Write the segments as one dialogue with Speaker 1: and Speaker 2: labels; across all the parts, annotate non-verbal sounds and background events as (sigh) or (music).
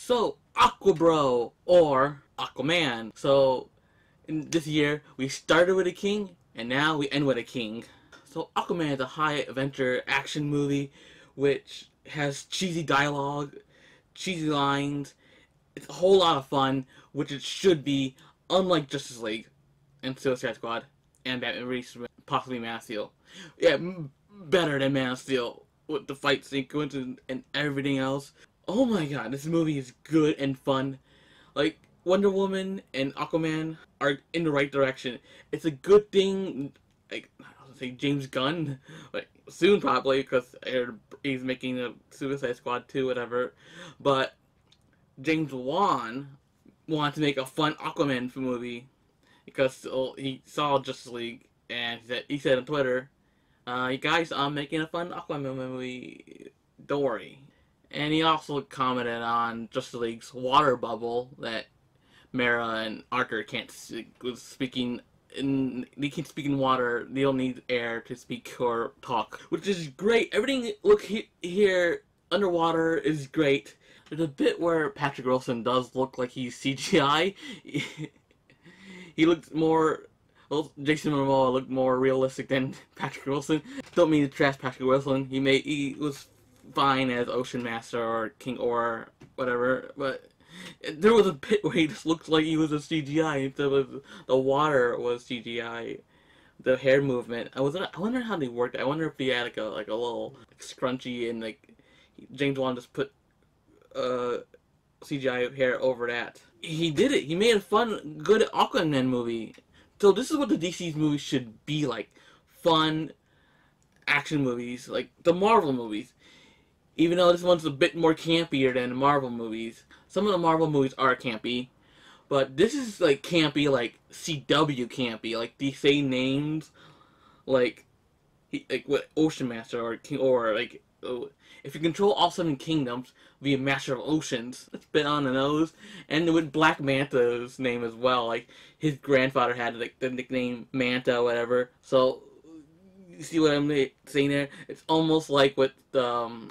Speaker 1: So, Aquabro or Aquaman. So, in this year, we started with a king, and now we end with a king. So, Aquaman is a high adventure action movie which has cheesy dialogue, cheesy lines. It's a whole lot of fun, which it should be, unlike Justice League and Suicide Squad and Batman Reese, possibly Man of Steel. Yeah, better than Man of Steel with the fight sequence and, and everything else. Oh my god, this movie is good and fun. Like, Wonder Woman and Aquaman are in the right direction. It's a good thing, like, I was say James Gunn, (laughs) like, soon probably, because he's making a Suicide Squad 2, whatever. But James Wan wanted to make a fun Aquaman movie because well, he saw Justice League and he said, he said on Twitter, uh, "You guys, I'm making a fun Aquaman movie. Don't worry." And he also commented on Justice League's water bubble that Mera and Arthur can't was speaking in they can't speak in water. They don't need air to speak or talk, which is great. Everything look he, here underwater is great. There's a bit where Patrick Wilson does look like he's CGI. (laughs) he looks more. Well, Jason Momoa looked more realistic than (laughs) Patrick Wilson. Don't mean to trash Patrick Wilson. He made he was fine as Ocean Master or King or whatever, but there was a bit where he just looked like he was a CGI of the water was CGI. The hair movement. I was. I wonder how they worked. I wonder if he had like a like a little like, scrunchy and like James Wan just put uh CGI hair over that. He did it. He made a fun, good Aquaman movie. So this is what the DC's movies should be like: fun action movies, like the Marvel movies. Even though this one's a bit more campier than the Marvel movies, some of the Marvel movies are campy, but this is like campy, like CW campy, like these same names, like like what Ocean Master or King or like oh, if you control all seven kingdoms via Master of Oceans, (laughs) that's bit on the nose, and with Black Manta's name as well, like his grandfather had like the nickname Manta, whatever. So you see what I'm saying there? It's almost like with um,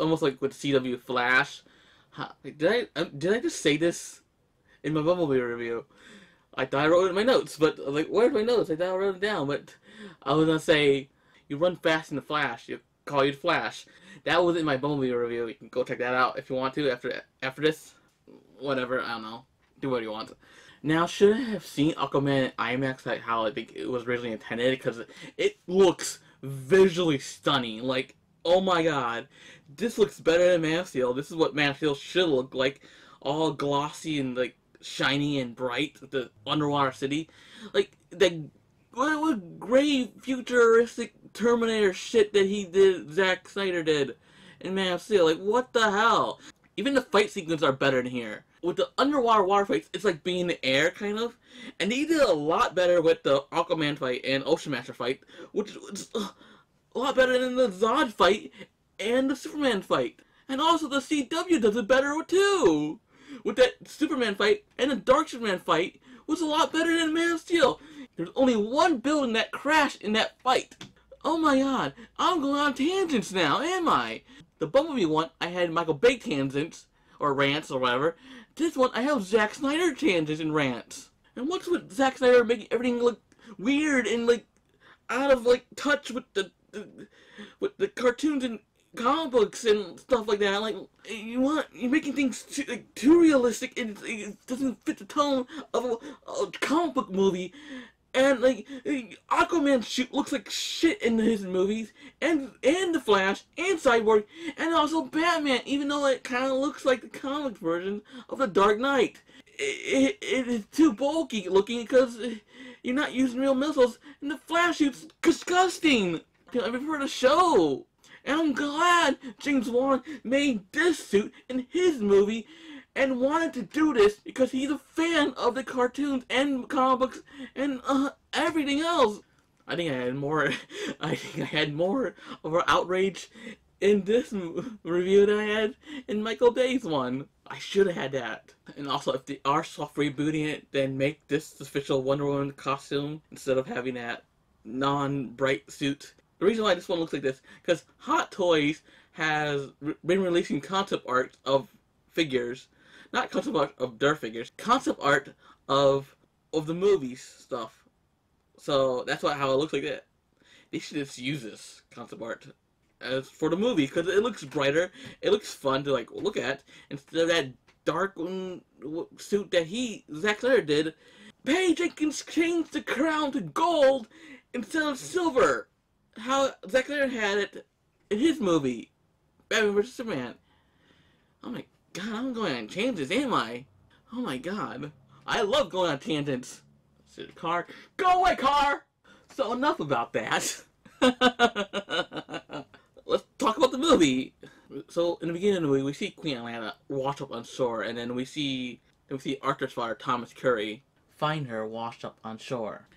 Speaker 1: almost like with CW Flash did I um, did I just say this in my Bumblebee review? I thought I wrote it in my notes, but like, where's my notes? I thought I wrote it down, but I was gonna say, you run fast in the Flash. You call you the Flash. That was in my Bumblebee review. You can go check that out if you want to after after this. Whatever, I don't know. Do what you want. Now, should I have seen Aquaman IMAX like how I think it was originally intended? Because it looks visually stunning. Like, oh my god, this looks better than Man of Steel. This is what Man of Steel should look like, all glossy and like shiny and bright. The underwater city, like that. What, what gray futuristic Terminator shit that he did, Zack Snyder did in Man of Steel. Like, what the hell? Even the fight sequences are better in here. With the underwater water fights, it's like being in the air, kind of. And they did a lot better with the Aquaman fight and Ocean Master fight, which was a lot better than the Zod fight and the Superman fight. And also the CW does it better too. With that Superman fight and the Dark Superman fight was a lot better than Man of Steel. There's only one building that crashed in that fight. Oh my god, I'm going on tangents now, am I? The Bumblebee one, I had Michael Bay tangents, or rants, or whatever. This one, I have Zack Snyder tangents and rants. And what's with Zack Snyder making everything look weird and like out of like touch with the, the with the cartoons and comic books and stuff like that. Like you want you're making things too, like, too realistic and it doesn't fit the tone of a, a comic book movie. And like Aquaman shoot looks like shit in his movies, and and the Flash and Cyborg, and also Batman. Even though it kind of looks like the comic version of the Dark Knight, it, it, it is too bulky looking because you're not using real missiles, and the Flash shoots disgusting. I prefer the show. And I'm glad James Wan made this suit in his movie and wanted to do this because he's a fan of the cartoons and comic books and uh, everything else. I think I had more. (laughs) I think I had more of an outrage in this review than I had in Michael Bay's one. I should have had that. And also, if they are soft rebooting it, then make this official Wonder Woman costume instead of having that non-bright suit the reason why this one looks like this, because Hot Toys has re been releasing concept art of figures, not concept art of their figures, concept art of of the movies stuff. So that's what how it looks like that. They should just use this concept art as for the movie because it looks brighter. It looks fun to like look at instead of that dark suit that he Zack Snyder did. Patty Jenkins changed the crown to gold instead of silver. How Zack Snyder had it in his movie, Batman vs Superman. Oh my god, I'm going on tangents, am I? Oh my god. I love going on tangents. Sit car. Go away, car! So enough about that. (laughs) Let's talk about the movie. So in the beginning of the movie, we see Queen Atlanna wash up on shore, and then we see then we see Arthur's father, Thomas Curry, find her washed up on shore.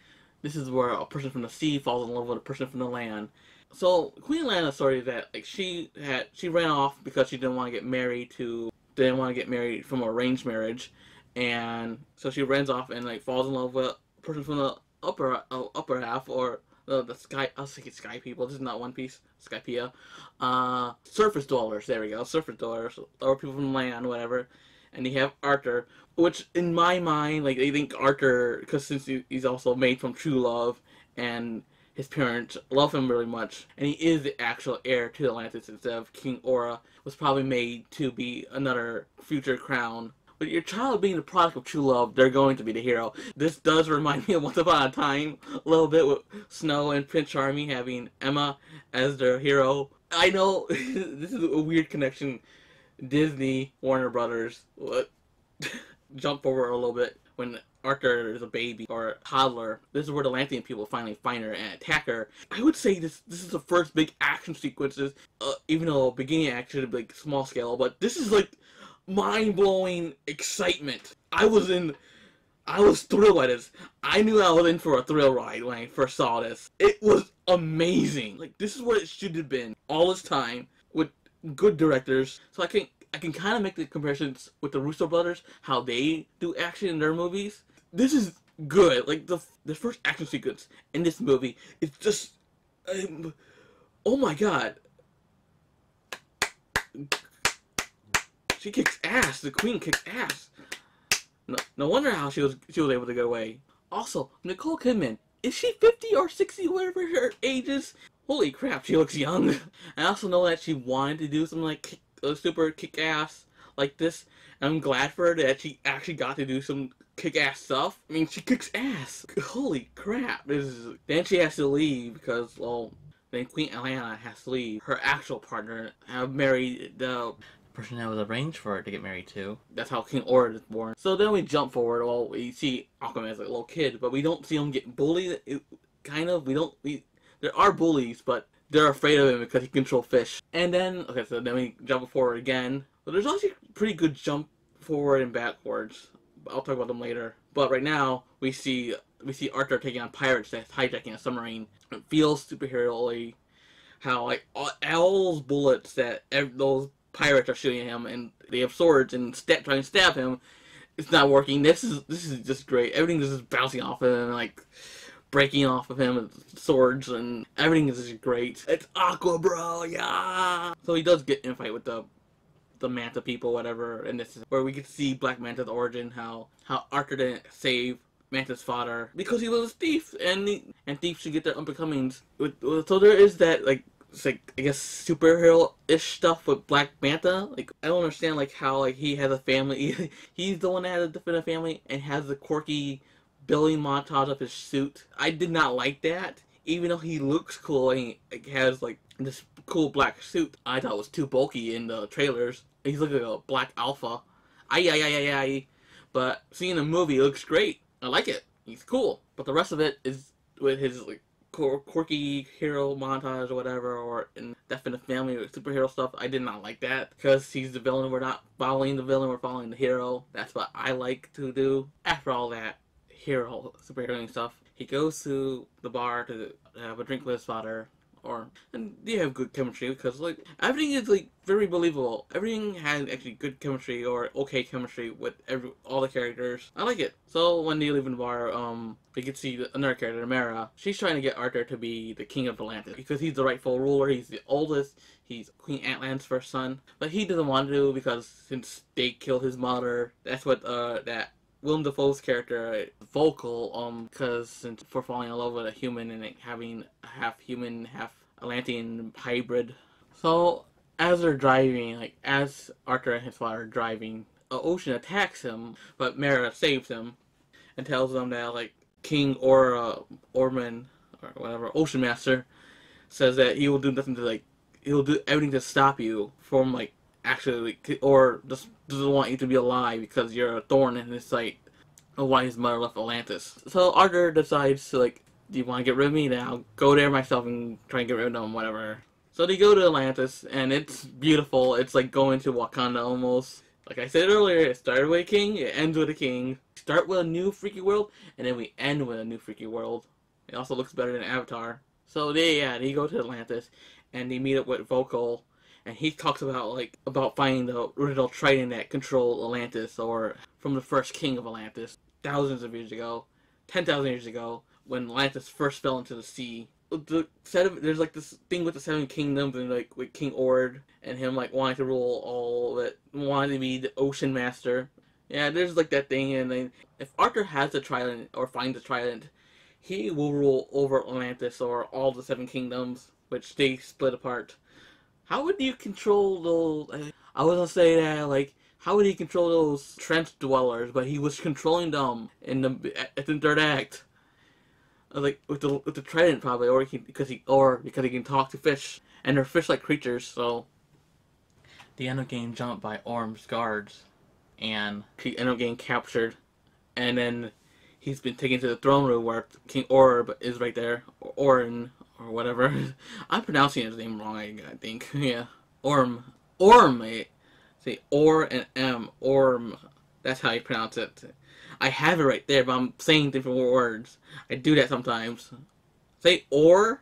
Speaker 1: This is where a person from the sea falls in love with a person from the land. So Queen Atlanna's story that like she had she ran off because she didn't want to get married to didn't want to get married from a arranged marriage, and so she runs off and like falls in love with a person from the upper uh, upper half or the sky. I was thinking sky people. This is not One Piece. Skypiea. Uh, surface dwellers. There we go. Surface dwellers or people from land, whatever. And you have Arthur, which in my mind, like they think Arthur, because since he's also made from true love, and his parents love him really much, and he is the actual heir to the Atlantis instead of King Orra, was probably made to be another future crown but your child being the product of true love, they're going to be the hero. This does remind (laughs) me of Once Upon a Time a little bit with Snow and Prince Charming having Emma as their hero. I know (laughs) this is a weird connection. Disney, Warner Brothers, (laughs) jump forward a little bit when Arthur is a baby or a toddler. This is where the Atlantean people finally find her and attack her. I would say this this is the first big action sequences, uh, even though beginning action is like small scale, but this is like mind blowing excitement. I was in. I was thrilled by this. I knew I was in for a thrill ride when I first saw this. It was amazing. Like this is what it should have been all this time with good directors. So I can I can kind of make the comparisons with the Russo brothers, how they do action in their movies. This is good. Like the the first action sequence in this movie is just, um, oh my god, She kicks ass. The queen kicks ass. No, no wonder how she was she was able to get away. Also, Nicole Kidman, is she 50 or 60, whatever her age is? Holy crap, she looks young. (laughs) I also know that she wanted to do something like kick, uh, super kick ass like this. I'm glad for her that she actually got to do some kick ass stuff. I mean, she kicks ass. Holy crap. This is, then she has to leave because, well, then Queen Atlanna has to leave. Her actual partner have married the
Speaker 2: person that was arranged for her to get married to.
Speaker 1: That's how King Orra is born. So then we jump forward. Well, we see Aquaman as a little kid, but we don't see him get bullied. It, kind of. We don't. We there are bullies, but they're afraid of him because he controls fish. And then okay, so then we jump forward again. But there's actually pretty good jump forward and backwards. I'll talk about them later. But right now we see we see Arthur taking on pirates that's hijacking a submarine. It feels superhero-y. How like all, all those bullets that those pirates are shooting him and they have swords and trying to stab him. It's not working. This is this is just great. Everything is just bouncing off of him, like breaking off of him with swords, and everything is just great. It's Aqua, bro, yeah. So he does get in a fight with the the Manta people, whatever, and this is where we get to see Black Manta's origin, how how Arthur didn't save Manta's father because he was a thief, and and thieves should get their unbecomings. So there is that like it's like I guess superhero ish stuff with Black Manta. Like I don't understand like how like he has a family. (laughs) He's the one that has a different family and has the quirky building montage of his suit. I did not like that. Even though he looks cool and he has like this cool black suit, I thought was too bulky in the trailers. He's looking like a black alpha. Ay ay ay ay ay. But seeing the movie, looks great. I like it. He's cool. But the rest of it is with his like quirky hero montage or whatever, or in Death in the Family or superhero stuff. I did not like that because he's the villain. We're not following the villain. We're following the hero. That's what I like to do. After all that hero superhero stuff, he goes to the bar to have a drink with his father. or and they have good chemistry because like everything is like very believable. Everything has actually good chemistry or okay chemistry with every all the characters. I like it. So when they leave in the bar, um, they get to see another character, Mera. She's trying to get Arthur to be the king of Atlantis because he's the rightful ruler. He's the oldest. He's Queen Atlan's first son, but he doesn't want to because since they killed his mother, that's what uh that Willem Dafoe's character Vulko um because for falling in love with a human and having a half human half Atlantean hybrid. So as they're driving, like as Arthur and his father are driving, ocean attacks him, but Mera saves him and tells them that like King or uh, Orman or whatever Ocean Master says that he will do nothing to like he'll do everything to stop you from like actually, or just doesn't want you to be alive because you're a thorn in his sight of why his mother left Atlantis. So Arthur decides to like, do you want to get rid of me? I'll go there myself and try and get rid of them, whatever. So they go to Atlantis, and it's beautiful. It's like going to Wakanda almost. Like I said earlier, it started with a king, it ends with a king. Start with a new freaky world, and then we end with a new freaky world. It also looks better than Avatar. So they, yeah, they go to Atlantis, and they meet up with Vulko, and he talks about like about finding the original Trident that controlled Atlantis, or from the first king of Atlantis, thousands of years ago, ten thousand years ago, when Atlantis first fell into the sea. The set of there's like this thing with the seven kingdoms and like with King Ord and him like wanting to rule all of it, wanting to be the ocean master. Yeah, there's like that thing, and then if Arthur has the trident or finds the trident, he will rule over Atlantis or all the seven kingdoms, which they split apart how would you control those? I was gonna say that like how would he control those trench dwellers? But he was controlling them in the at the third act, uh, like with the with the trident probably, or he because he or because he can talk to fish and they're fish-like creatures. So
Speaker 2: the end of game jumped by Orm's guards, and
Speaker 1: he ended up getting captured, and then he's been taken to the throne room where King Orb is right there, Orin or whatever. (laughs) I'm pronouncing his name wrong, I, think. (laughs) yeah. Orm. Orm, mate. Say or and M. Orm. That's how you pronounce it. I have it right there, but I'm saying different words. I do that sometimes. Say or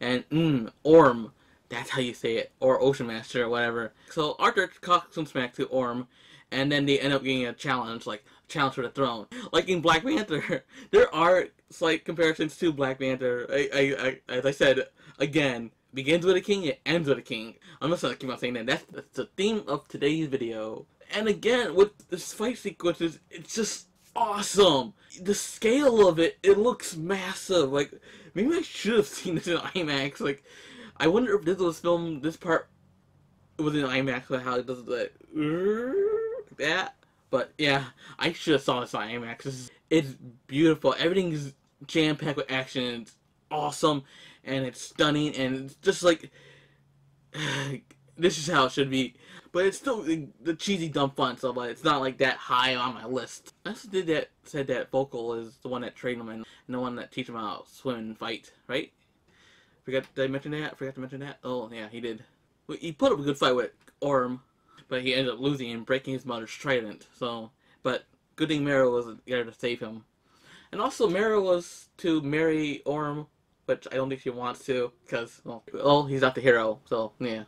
Speaker 1: and mm, Orm. That's how you say it. Or Ocean Master or whatever. So Arthur talks some smack to Orm, and then they end up getting a challenge, like challenge for the throne. Like in Black Panther, (laughs) there are slight comparisons to Black Panther. I, I, I, as I said, again, begins with a king, it ends with a king. I'm just gonna keep on saying that. That's, that's the theme of today's video. And again, with the fight sequences, it's just awesome. The scale of it, it looks massive. Like, maybe I should have seen this in IMAX. Like, I wonder if this was filmed, this part was in IMAX, like how it does that. Like that. But yeah, I should have saw this on IMAX. It's beautiful. Everything is jam packed with action. It's awesome and it's stunning and it's just like (sighs) this is how it should be. But it's still the, the cheesy dumb fun stuff, but it's not like that high on my list. I also did that said that Vulko is the one that trained him and the one that teach him how to swim and fight, right? Forgot did I mention that? Forgot to mention that? Oh yeah, he did. He put up a good fight with Orm but he ended up losing and breaking his mother's trident. So, but good thing Mera was there to save him. And also, Mera was to marry Orm, which I don't think she wants to, because, well, well he's not the hero, so, yeah.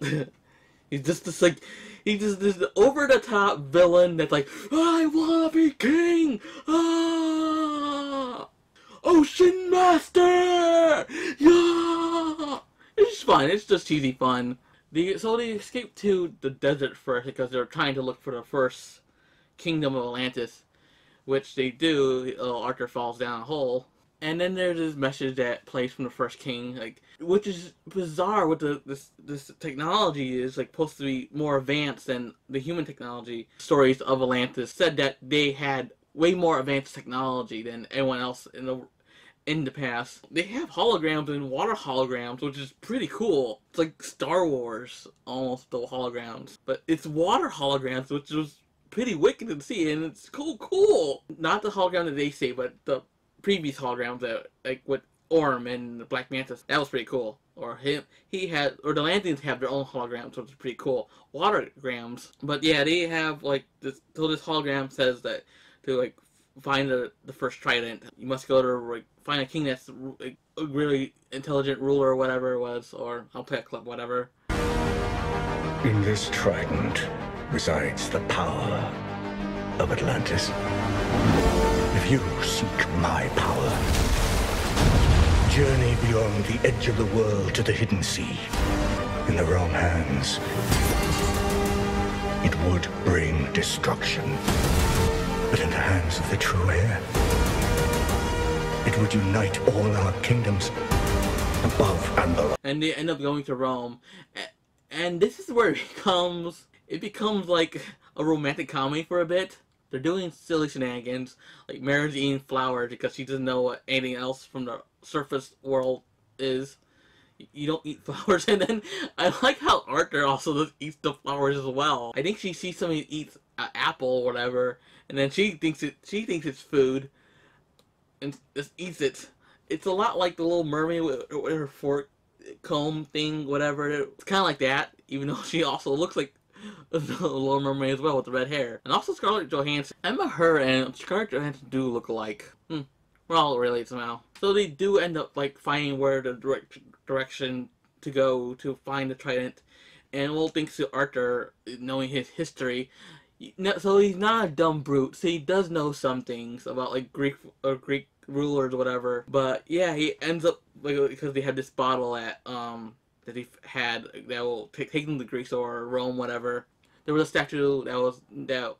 Speaker 1: (laughs) he's just this, like, he's just this over-the-top villain that's like, I wanna be king! Ah! Ocean Master! Yeah! It's fun, it's just cheesy fun. The, so they escape to the desert first because they're trying to look for the first kingdom of Atlantis, which they do. Uh, Arthur falls down a hole, and then there's this message that plays from the first king, like which is bizarre. With the this this technology is like supposed to be more advanced than the human technology. Stories of Atlantis said that they had way more advanced technology than anyone else in the in the past. They have holograms and water holograms, which is pretty cool. It's like Star Wars, almost, the holograms. But it's water holograms, which was pretty wicked to see, and it's cool, cool. Not the hologram that they say, but the previous holograms that, like, with Orm and the Black Mantis. That was pretty cool. Or him, he had, or the Atlanteans have their own holograms, which is pretty cool. Watergrams. But yeah, they have, like, this, so this hologram says that to, like, find the, the first trident, you must go to like, find a king that's like, a really intelligent ruler or whatever it was, or I'll play a clip, whatever.
Speaker 3: In this trident resides the power of Atlantis. If you seek my power, journey beyond the edge of the world to the hidden sea. In the wrong hands, it would bring destruction. But in the hands of the true heir, it would unite all our kingdoms, above and below.
Speaker 1: And they end up going to Rome. And this is where it (laughs) becomes it becomes like a romantic comedy for a bit. They're doing silly shenanigans, like Mary's eating flowers because she doesn't know what anything else from the surface world is. You don't eat (laughs) flowers, and then I like how Arthur also eats the flowers as well. I think she sees somebody eats an apple or whatever, and then she thinks it she thinks it's food, and just eats it. It's a lot like the Little Mermaid with, with her fork comb thing, whatever. It's kind of like that, even though (laughs) she also looks like (laughs) the Little Mermaid as well with the red hair. And also Scarlett Johansson. Amber Heard and Scarlett Johansson do look alike. Hmm. We're all related somehow. So they do end up like finding where the direct direction to go to find the trident. And well, thanks to Arthur knowing his history, so he's not a dumb brute. So he does know some things about like Greek or Greek rulers or whatever. But yeah, he ends up like because they had this bottle at um that he had that will take take them to Greece or Rome, whatever. There was a statue that was that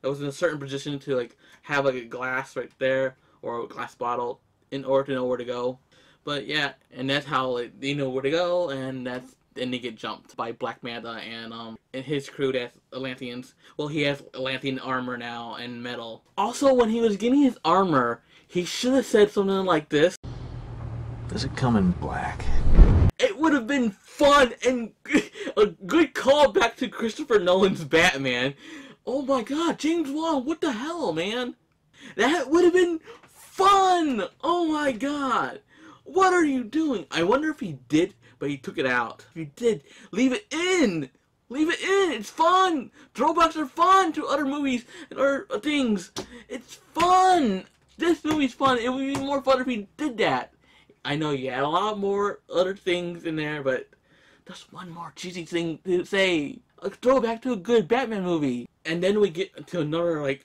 Speaker 1: that was in a certain position to like have like a glass right there or a glass bottle in order to know where to go. But yeah, and that's how like, they know where to go, and that's and they get jumped by Black Manta and um and his crew that's Atlanteans. Well, he has Atlantean armor now and metal. Also, when he was getting his armor, he should have said something like this.
Speaker 4: Does it come in black?
Speaker 1: Would have been fun and a good callback to Christopher Nolan's Batman. Oh my god, James Wan, what the hell, man? That would have been fun! Oh my god! What are you doing? I wonder if he did, but he took it out. If he did, leave it in! Leave it in! It's fun! Throwbacks are fun to other movies and other uh, things. It's fun! This movie's fun. It would be more fun if he did that. I know you had a lot more other things in there, but just one more cheesy thing to say. A throwback to a good Batman movie. And then we get to another, like,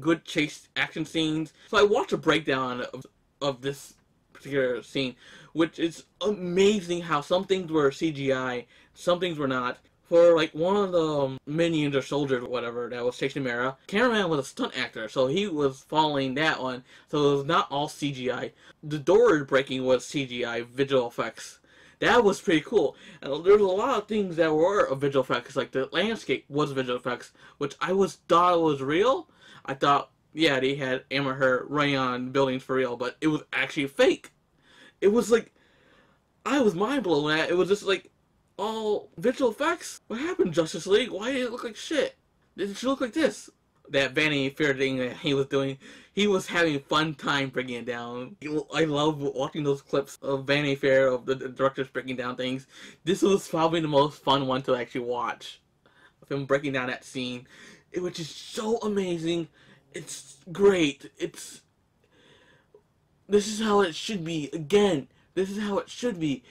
Speaker 1: good chase action scenes. So I watched a breakdown of, of this particular scene, which is amazing how some things were CGI, some things were not. For like one of the um, minions or soldiers or whatever that was chasing Mara, cameraman was a stunt actor, so he was following that one. So it was not all CGI. The door breaking was CGI visual effects. That was pretty cool. And there was a lot of things that were a visual effects, like the landscape was visual effects, which I was thought was real. I thought, yeah, they had Amber running on buildings for real, but it was actually fake. It was like, I was mind blown at. It was just like all visual effects. What happened, Justice League? Why did it look like shit? It should look like this. That Vanity Fair thing that he was doing, he was having a fun time breaking it down. I love watching those clips of Vanity Fair of the directors breaking down things. This was probably the most fun one to actually watch. Of him breaking down that scene. Was just so amazing. It's great. It's this is how it should be. Again, this is how it should be.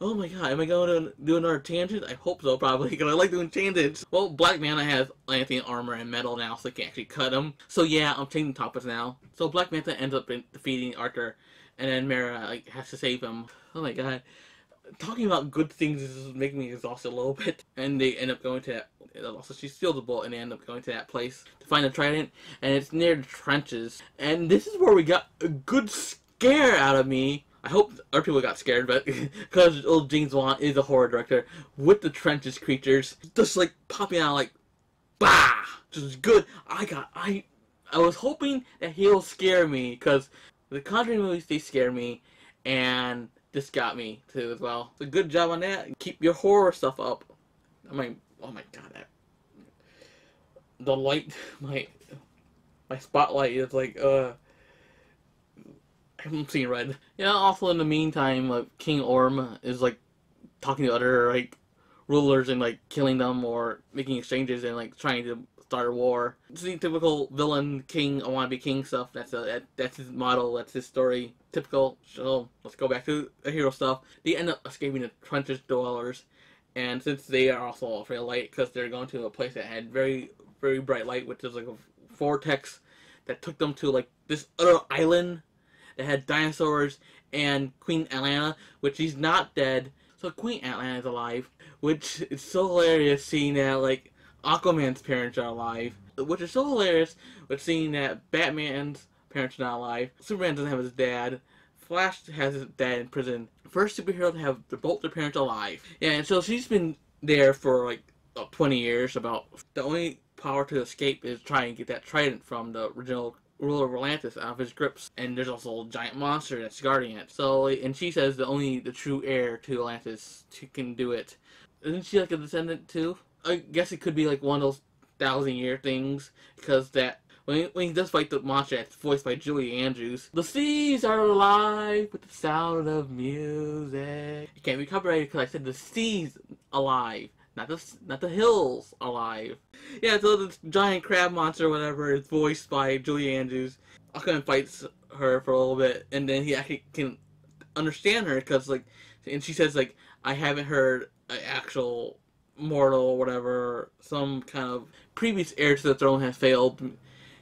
Speaker 1: Oh my god, am I going to do another tangent? I hope so, probably, because I like doing tangents. Well, Black Manta has Atlantean armor and metal now, so they can actually cut him. So yeah, I'm changing topics now. So Black Manta ends up defeating Arthur, and then Mara like, has to save him. Oh my god. Talking about good things is making me exhausted a little bit. And they end up going to that. Also, she steals the bolt, and they end up going to that place to find the trident, and it's near the trenches. And this is where we got a good scare out of me I hope other people got scared, but (laughs) because old James Wan is a horror director with the trenches creatures just like popping out like bah, just good. I got I I was hoping that he'll scare me because the Conjuring movies they scare me, and this got me too as well. So good job on that. Keep your horror stuff up. I mean, oh my god, that the light, (laughs) my my spotlight is like uh. I'm seeing red. Yeah, also in the meantime, like, King Orm is like talking to other like rulers and like killing them or making exchanges and like trying to start a war. It's the typical villain king, I want to be king stuff. That's a that, that's his model. That's his story. Typical. So let's go back to the hero stuff. They end up escaping the trenches dwellers, and since they are also afraid of light, because they're going to a place that had very very bright light, which is like a vortex that took them to like this other island that had dinosaurs and Queen Atlanna, which she's not dead. So Queen Atlanna is alive, which is so hilarious seeing that like Aquaman's parents are alive, which is so hilarious with seeing that Batman's parents are not alive. Superman doesn't have his dad. Flash has his dad in prison. First superhero to have both their parents alive. Yeah, and so she's been there for like 20 years. About the only power to escape is try and get that trident from the original ruler of Atlantis out of his grips. And there's also a giant monster that's guarding it. So, and she says the only the true heir to Atlantis to, can do it. Isn't she like a descendant too? I guess it could be like one of those thousand year things because that when he, when he does fight the monster, it's voiced by Julie Andrews. The seas are alive with the sound of music. It can't be copyrighted because I said the seas alive, not the not the hills alive. Yeah, so the giant crab monster, whatever, is voiced by Julie Andrews. Aquaman fights her for a little bit, and then he actually can understand her because like, and she says like, I haven't heard an actual mortal or whatever, some kind of previous heir to the throne has failed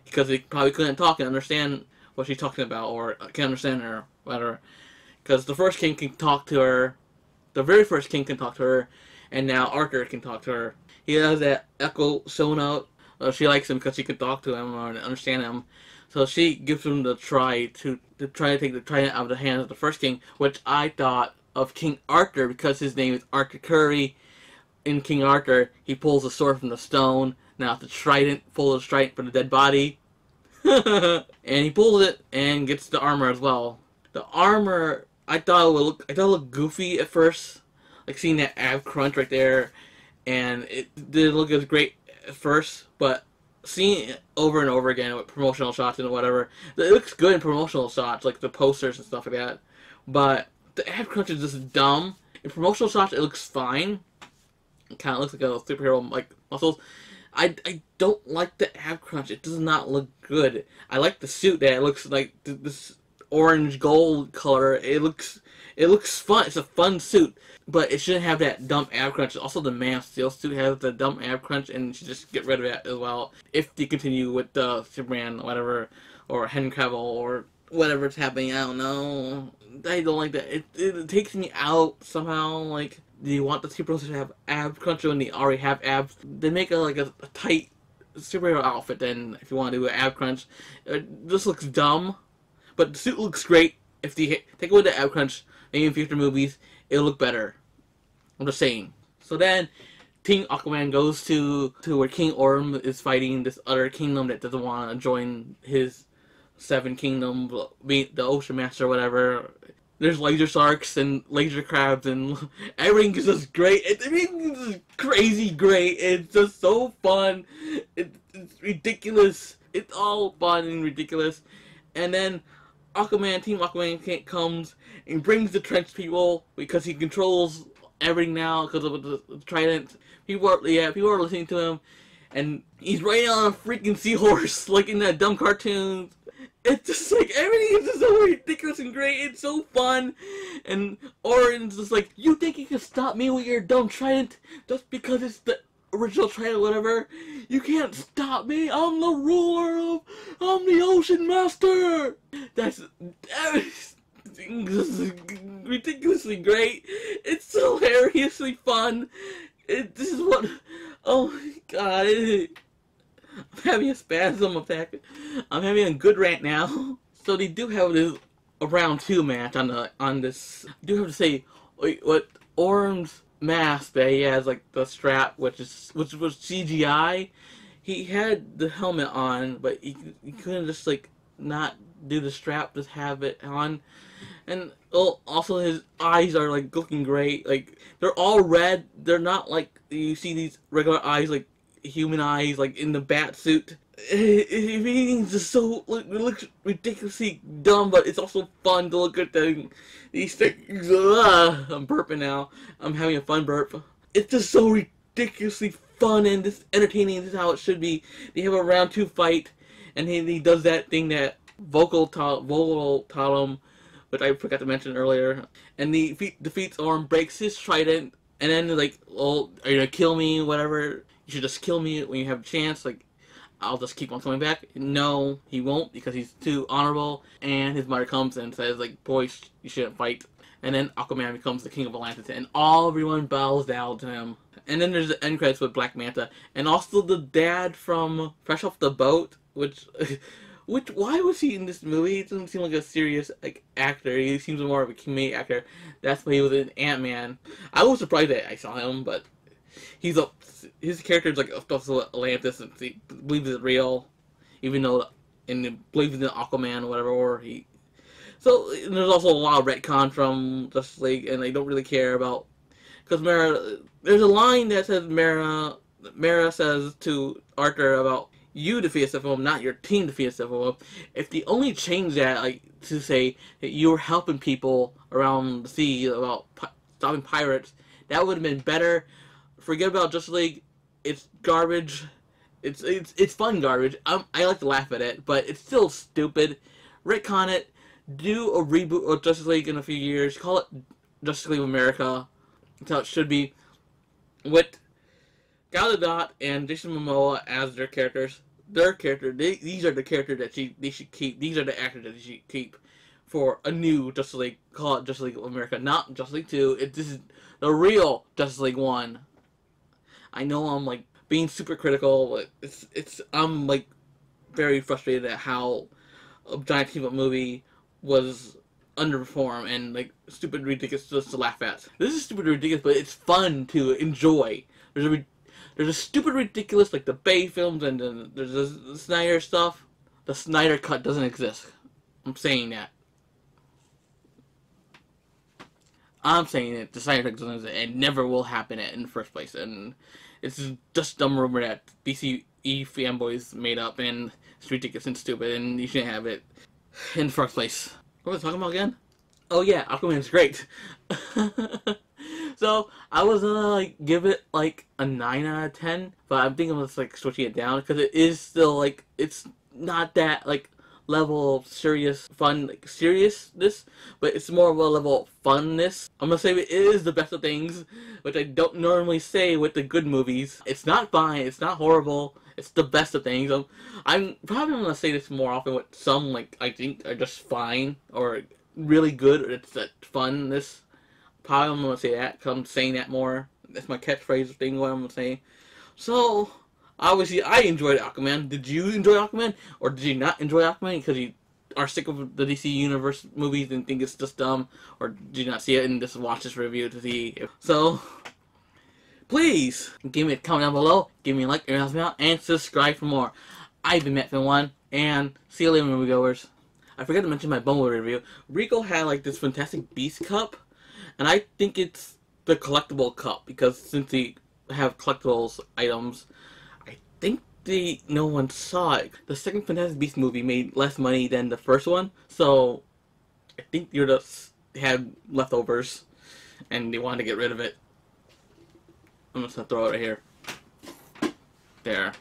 Speaker 1: because he probably couldn't talk and understand what she's talking about or uh, can't understand her, whatever. Because the first king can talk to her, the very first king can talk to her, and now Arthur can talk to her. He has that echo shown out. Uh, she likes him because she can talk to him or understand him. So she gives him the try to, to try to take the trident out of the hands of the first king, which I thought of King Arthur because his name is Arthur Curry. In King Arthur, he pulls a sword from the stone. Now the trident, pulls the trident from the dead body. (laughs) and he pulls it and gets the armor as well. The armor, I thought it would look, I thought it looked goofy at first, like seeing that ab crunch right there, and it didn't look as great at first, but seeing it over and over again with promotional shots and whatever, it looks good in promotional shots, like the posters and stuff like that. But the ab crunch is just dumb. In promotional shots, it looks fine. It kind of looks like a superhero like muscles. I, I don't like the ab crunch. It does not look good. I like the suit that it looks like this orange gold color. It looks it looks fun. It's a fun suit, but it shouldn't have that dumb ab crunch. Also, the Man of Steel suit has the dumb ab crunch, and should just get rid of that as well. If they continue with the Superman, whatever, or Henry Cavill, or whatever's happening, I don't know. I don't like that. It, it, it takes me out somehow. Like do you want the superheroes to have ab crunch when they already have abs? They make a like a, a tight superhero outfit. Then if you want to do an ab crunch, this looks dumb, but the suit looks great. If they take away the ab crunch, maybe in future movies, it'll look better. I'm just saying. So then, King Aquaman goes to to where King Orm is fighting this other kingdom that doesn't want to join his seven kingdom, the Ocean Master, whatever there's laser sharks and laser crabs and (laughs) everything is just great. Everything is just crazy great. It's just so fun. It, it's ridiculous. It's all fun and ridiculous. And then Aquaman, Team Aquaman comes and brings the trench people because he controls everything now because of the, the trident. People are, yeah, people are listening to him. And he's riding on a freaking seahorse (laughs) like in that dumb cartoons it's just like everything is just so ridiculous and great. It's so fun, and Orin's just like, you think you can stop me with your dumb trident just because it's the original trident, whatever? You can't stop me. I'm the ruler of. I'm the Ocean Master. That's (laughs) ridiculously great. It's hilariously fun. It, this is what. Oh my god. I'm having a spasm attack. I'm having a good rant now. So they do have this a round two match on the on this. I do have to say, what Orm's mask that he has like the strap, which is which was CGI. He had the helmet on, but he, he couldn't just like not do the strap, just have it on. And oh, also his eyes are like looking great. Like they're all red. They're not like you see these regular eyes like human eyes, like in the bat suit. (laughs) Everything's just so it looks ridiculously dumb, but it's also fun to look at the, these things. Ah, I'm burping now. I'm having a fun burp. It's just so ridiculously fun and this is entertaining. This is how it should be. They have a round two fight, and he, he does that thing that Vulko to- Vulko Talum, which I forgot to mention earlier, and the fe- defeats Orm, breaks his trident, and then like, oh, are you gonna kill me? Whatever. You should just kill me when you have a chance. Like, I'll just keep on coming back. No, he won't because he's too honorable. And his mother comes and says, like, boy, sh- you shouldn't fight. And then Aquaman becomes the king of Atlantis, and all everyone bows down to him. And then there's the end credits with Black Manta, and also the dad from Fresh Off the Boat, which, (laughs) which why was he in this movie? He doesn't seem like a serious like actor. He seems more of a comedic actor. That's why he was in Ant Man. I was surprised that I saw him, but he's a his character is like also Atlantis and he believes it's real, even though and believes in Aquaman or whatever. Or he so there's also a lot of retcon from Justice League, and they don't really care about because Mara. There's a line that says Mara. Mara says to Arthur about you defeat Steppenwolf, not your team defeat Steppenwolf. If they only change that, like to say that you were helping people around the sea about pi- stopping pirates, that would have been better. Forget about Justice League. It's garbage. It's it's it's fun garbage. i I like to laugh at it, but it's still stupid. Retcon it. Do a reboot of Justice League in a few years. Call it Justice League of America. That's how it should be. With Gal Gadot and Jason Momoa as their characters, their character, they, these are the characters that she, they should keep. These are the actors that they should keep for a new Justice League. Call it Justice League of America, not Justice League Two. It, this is the real Justice League One. I know I'm like being super critical, but it's it's I'm like very frustrated at how a giant team up movie was underperform and like stupid ridiculous just to laugh at. This is stupid ridiculous, but it's fun to enjoy. There's a there's a stupid ridiculous like the Bay films and then there's the, Snyder stuff. The Snyder cut doesn't exist. I'm saying that. I'm saying it. The Snyder cut doesn't exist. It never will happen in the first place, and it's just dumb rumor that DCE fanboys made up, and it's ridiculous and stupid, and you shouldn't have it in the first place. What was I talking about again? Oh yeah, Aquaman's great. (laughs) so I was gonna like give it like a nine out of ten, but I'm thinking of like switching it down because it is still like it's not that like level of serious fun like seriousness, but it's more of a level of funness. I'm gonna say it is the best of things, which I don't normally say with the good movies. It's not fine. It's not horrible. It's the best of things. I'm, I'm probably gonna say this more often with some like I think are just fine or really good. Or it's that funness. Probably I'm gonna say that because I'm saying that more. That's my catchphrase thing. What I'm gonna say. So obviously I enjoyed Aquaman. Did you enjoy Aquaman, or did you not enjoy Aquaman because you are sick of the DC Universe movies and think it's just dumb, or did you not see it and just watch this review to see? If... So please give me a comment down below, give me a like, and helps me out, and subscribe for more. I've been MattVinOne, and see you later, moviegoers. I forgot to mention my Bumblebee review. Rico had like this fantastic Beast cup, and I think it's the collectible cup because since they have collectibles items, I think they no one saw it. The second Fantastic Beast movie made less money than the first one, so I think you're just had leftovers, and they wanted to get rid of it. I'm just gonna throw it right here. There.